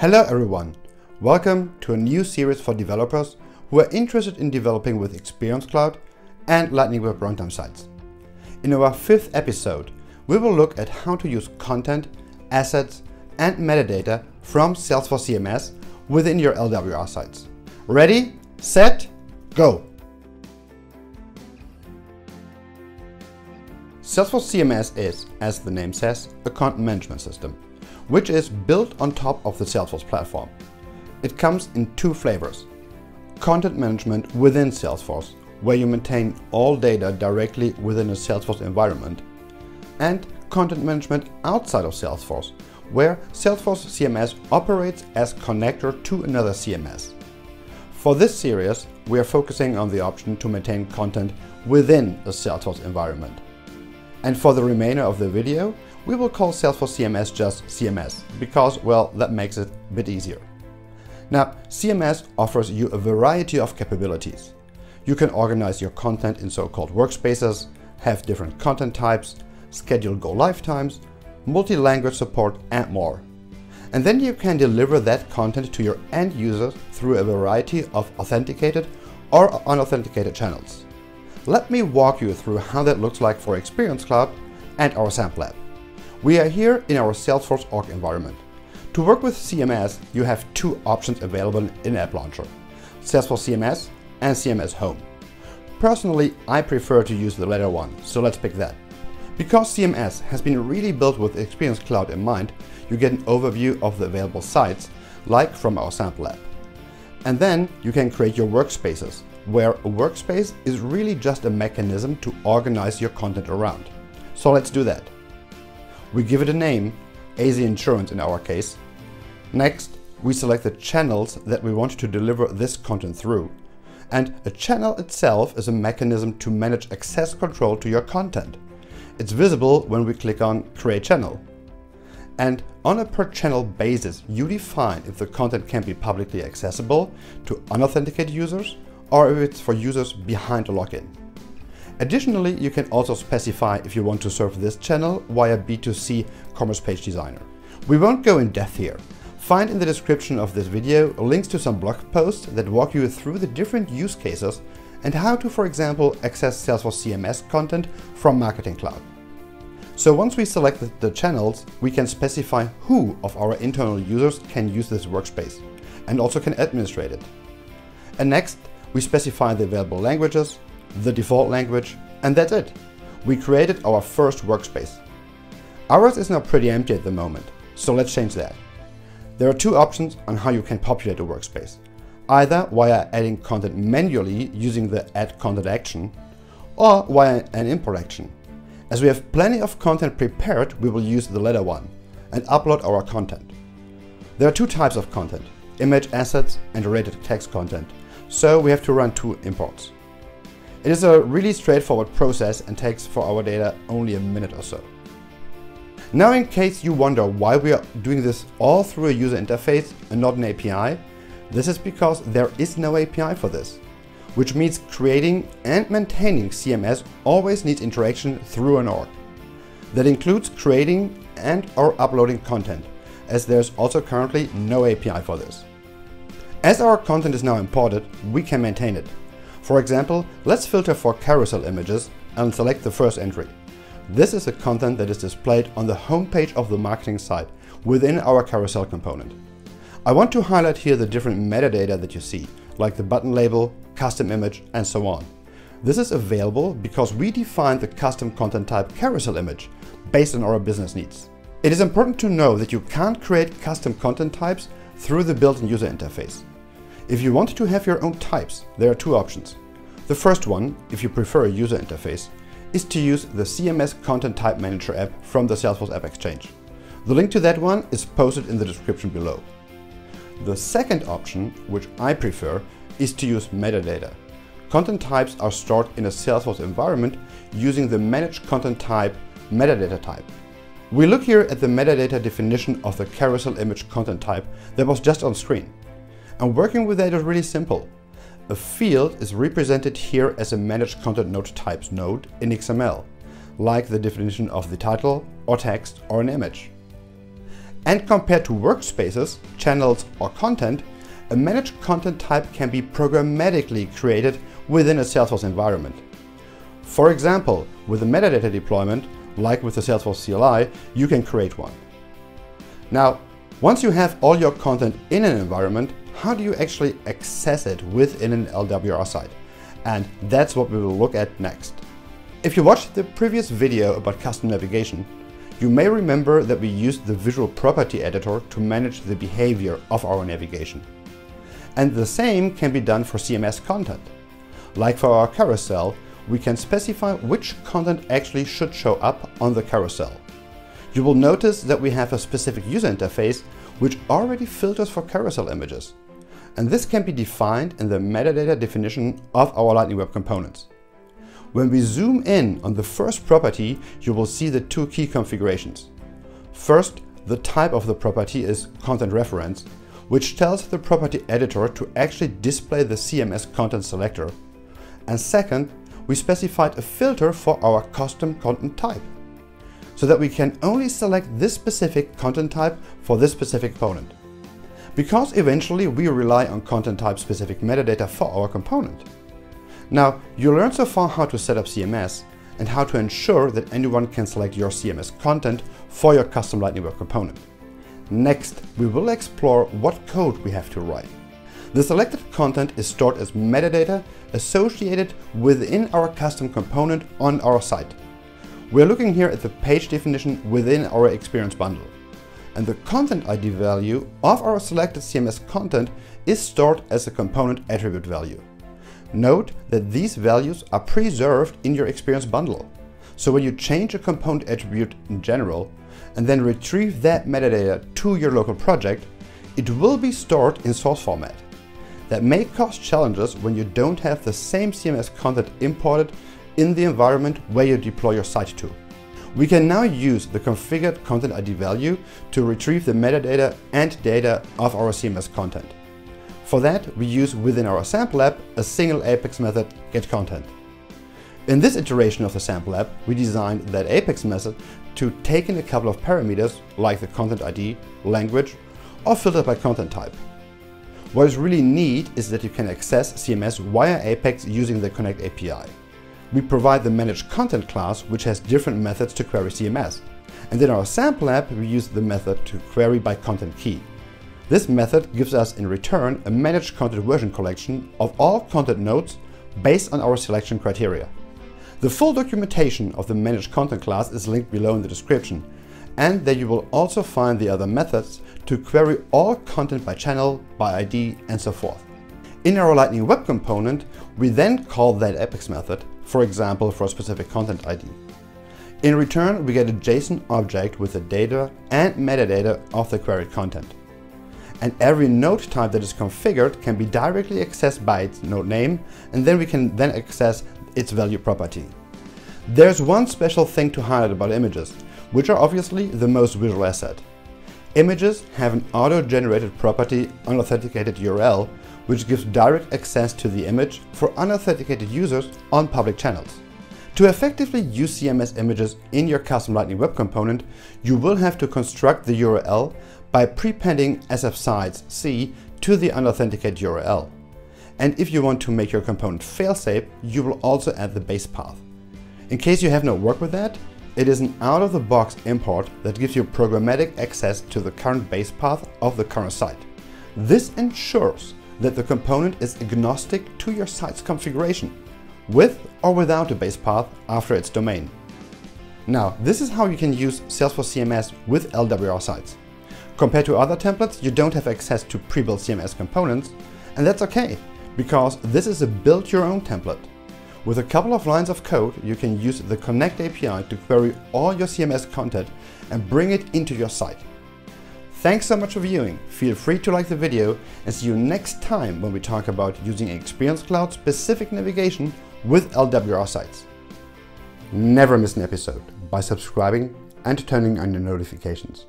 Hello everyone! Welcome to a new series for developers who are interested in developing with Experience Cloud and Lightning Web Runtime sites. In our fifth episode, we will look at how to use content, assets and metadata from Salesforce CMS within your LWR sites. Ready, set, go! Salesforce CMS is, as the name says, a content management system, which is built on top of the Salesforce platform. It comes in two flavors. Content management within Salesforce, where you maintain all data directly within a Salesforce environment, and content management outside of Salesforce, where Salesforce CMS operates as connector to another CMS. For this series, we are focusing on the option to maintain content within a Salesforce environment. And for the remainder of the video, we will call Salesforce CMS just CMS, because, well, that makes it a bit easier. Now, CMS offers you a variety of capabilities. You can organize your content in so-called workspaces, have different content types, schedule go-live times, multi-language support, and more. And then you can deliver that content to your end users through a variety of authenticated or unauthenticated channels. Let me walk you through how that looks like for Experience Cloud and our sample lab. We are here in our Salesforce org environment. To work with CMS, you have two options available in App Launcher, Salesforce CMS and CMS Home. Personally, I prefer to use the latter one, so let's pick that. Because CMS has been really built with Experience Cloud in mind, you get an overview of the available sites, like from our sample app. And then you can create your workspaces, where a workspace is really just a mechanism to organize your content around. So let's do that. We give it a name, AZ Insurance in our case. Next, we select the channels that we want to deliver this content through. And a channel itself is a mechanism to manage access control to your content. It's visible when we click on Create Channel. And on a per channel basis, you define if the content can be publicly accessible to unauthenticated users or if it's for users behind a login. Additionally, you can also specify if you want to serve this channel via B2C Commerce Page Designer. We won't go in depth here. Find in the description of this video links to some blog posts that walk you through the different use cases and how to, for example, access Salesforce CMS content from Marketing Cloud. So once we select the channels, we can specify who of our internal users can use this workspace and also can administrate it. And next, we specify the available languages, the default language, and that's it. We created our first workspace. Ours is now pretty empty at the moment, so let's change that. There are two options on how you can populate a workspace. Either via adding content manually using the add content action, or via an import action. As we have plenty of content prepared, we will use the latter one and upload our content. There are two types of content, image assets and related text content, so we have to run two imports. It is a really straightforward process and takes for our data only a minute or so. Now in case you wonder why we are doing this all through a user interface and not an API, this is because there is no API for this, which means creating and maintaining CMS always needs interaction through an org. That includes creating and or uploading content, as there's also currently no API for this. As our content is now imported, we can maintain it. For example, let's filter for carousel images and select the first entry. This is the content that is displayed on the homepage of the marketing site within our carousel component. I want to highlight here the different metadata that you see, like the button label, custom image, and so on. This is available because we defined the custom content type carousel image based on our business needs. It is important to know that you can't create custom content types through the built-in user interface. If you want to have your own types, there are two options. The first one, if you prefer a user interface, is to use the CMS Content Type Manager app from the Salesforce AppExchange. The link to that one is posted in the description below. The second option, which I prefer, is to use metadata. Content types are stored in a Salesforce environment using the Manage Content Type metadata type. We look here at the metadata definition of the carousel image content type that was just on screen. And working with that is really simple. A field is represented here as a managed Content Node Types node in XML, like the definition of the title or text or an image. And compared to workspaces, channels or content, a managed content type can be programmatically created within a Salesforce environment. For example, with a metadata deployment, like with the Salesforce CLI, you can create one. Now, once you have all your content in an environment, how do you actually access it within an LWR site? And that's what we will look at next. If you watched the previous video about custom navigation, you may remember that we used the Visual Property Editor to manage the behavior of our navigation. And the same can be done for CMS content. Like for our carousel, we can specify which content actually should show up on the carousel. You will notice that we have a specific user interface which already filters for carousel images. And this can be defined in the metadata definition of our Lightning Web components. When we zoom in on the first property, you will see the two key configurations. First, the type of the property is content reference, which tells the property editor to actually display the CMS content selector. And second, we specified a filter for our custom content type, so that we can only select this specific content type for this specific component. Because eventually we rely on content type specific metadata for our component. Now, you learned so far how to set up CMS and how to ensure that anyone can select your CMS content for your custom Lightning Web component. Next, we will explore what code we have to write. The selected content is stored as metadata associated within our custom component on our site. We're looking here at the page definition within our experience bundle. And the content ID value of our selected CMS content is stored as a component attribute value. Note that these values are preserved in your experience bundle. So when you change a component attribute in general and then retrieve that metadata to your local project, it will be stored in source format. That may cause challenges when you don't have the same CMS content imported in the environment where you deploy your site to. We can now use the configured content ID value to retrieve the metadata and data of our CMS content. For that, we use within our sample app a single Apex method getContent. In this iteration of the sample app, we designed that Apex method to take in a couple of parameters like the content ID, language, or filter by content type. What is really neat is that you can access CMS via Apex using the Connect API. We provide the Managed Content class, which has different methods to query CMS. And in our sample app, we use the method to query by content key. This method gives us in return a managed content version collection of all content nodes based on our selection criteria. The full documentation of the managed content class is linked below in the description, and there you will also find the other methods to query all content by channel, by ID, and so forth. In our Lightning Web component, we then call that Apex method, for example for a specific content ID. In return, we get a JSON object with the data and metadata of the queried content. And every node type that is configured can be directly accessed by its node name, and then we can then access its value property. There's one special thing to highlight about images, which are obviously the most visual asset. Images have an auto-generated property unauthenticated URL, which gives direct access to the image for unauthenticated users on public channels. To effectively use CMS images in your custom Lightning Web component, you will have to construct the URL by prepending sfsites c to the unauthenticated URL. And if you want to make your component failsafe, you will also add the base path. In case you have not worked with that, it is an out-of-the-box import that gives you programmatic access to the current base path of the current site. This ensures that the component is agnostic to your site's configuration, with or without a base path after its domain. Now, this is how you can use Salesforce CMS with LWR sites. Compared to other templates, you don't have access to pre-built CMS components, and that's okay, because this is a build-your-own template. With a couple of lines of code, you can use the Connect API to query all your CMS content and bring it into your site. Thanks so much for viewing. Feel free to like the video and see you next time when we talk about using Experience Cloud specific navigation with LWR sites. Never miss an episode by subscribing and turning on your notifications.